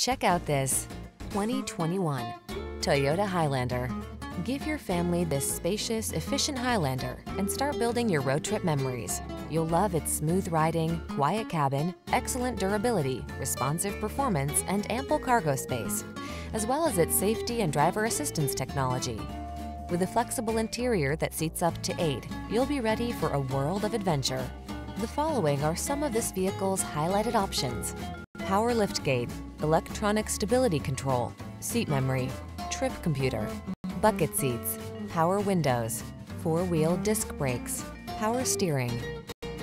Check out this 2021 Toyota Highlander. Give your family this spacious, efficient Highlander and start building your road trip memories. You'll love its smooth riding, quiet cabin, excellent durability, responsive performance, and ample cargo space, as well as its safety and driver assistance technology. With a flexible interior that seats up to eight, you'll be ready for a world of adventure. The following are some of this vehicle's highlighted options. Power liftgate, electronic stability control, seat memory, trip computer, bucket seats, power windows, four-wheel disc brakes, power steering.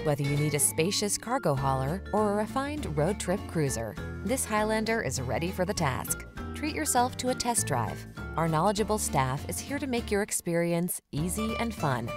Whether you need a spacious cargo hauler or a refined road trip cruiser, this Highlander is ready for the task. Treat yourself to a test drive. Our knowledgeable staff is here to make your experience easy and fun.